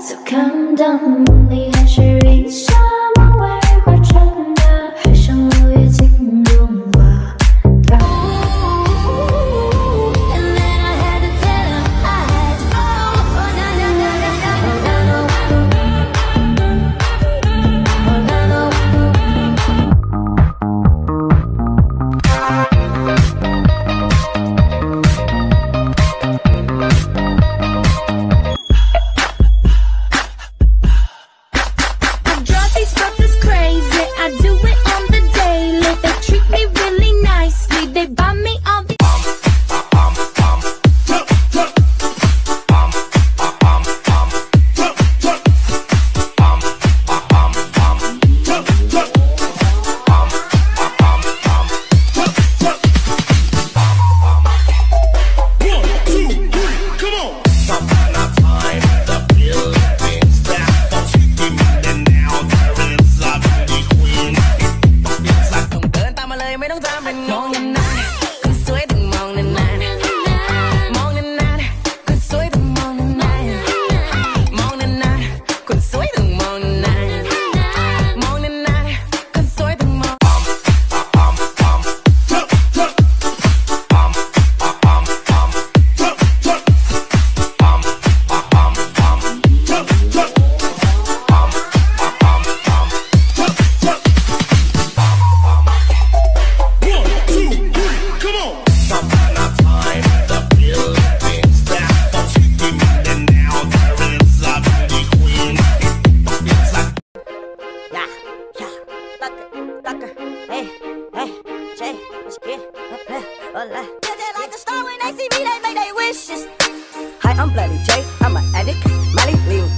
So come down, Molly, and Sharisha. I'm not you're not Hola. Living like a star when they see me, they make their wishes. Hi, I'm Bloody J. I'm an addict. Molly, leave